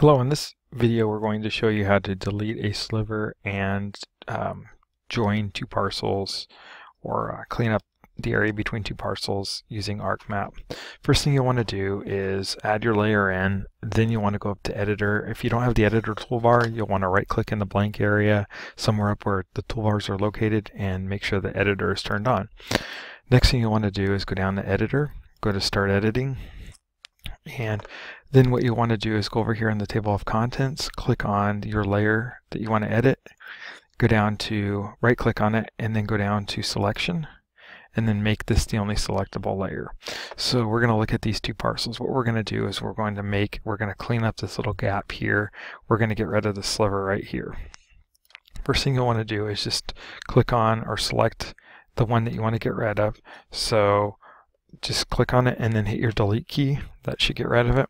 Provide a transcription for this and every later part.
Hello, in this video we're going to show you how to delete a sliver and um, join two parcels or uh, clean up the area between two parcels using ArcMap. First thing you want to do is add your layer in, then you want to go up to editor. If you don't have the editor toolbar, you'll want to right click in the blank area somewhere up where the toolbars are located and make sure the editor is turned on. Next thing you want to do is go down to editor, go to start editing, and then what you want to do is go over here in the table of contents, click on your layer that you want to edit, go down to right click on it and then go down to selection and then make this the only selectable layer. So we're going to look at these two parcels. What we're going to do is we're going to make, we're going to clean up this little gap here. We're going to get rid of the sliver right here. First thing you'll want to do is just click on or select the one that you want to get rid of. So just click on it and then hit your delete key. That should get rid of it.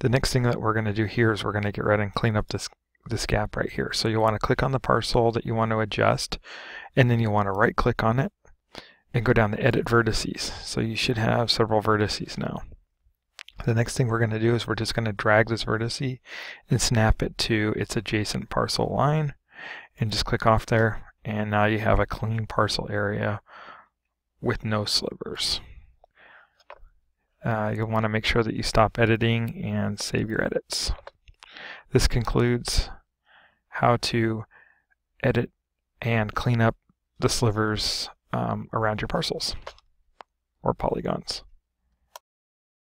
The next thing that we're going to do here is we're going to get rid and clean up this this gap right here. So you want to click on the parcel that you want to adjust and then you want to right click on it and go down to edit vertices. So you should have several vertices now. The next thing we're going to do is we're just going to drag this vertice and snap it to its adjacent parcel line and just click off there and now you have a clean parcel area with no slivers. Uh, you'll want to make sure that you stop editing and save your edits. This concludes how to edit and clean up the slivers um, around your parcels or polygons.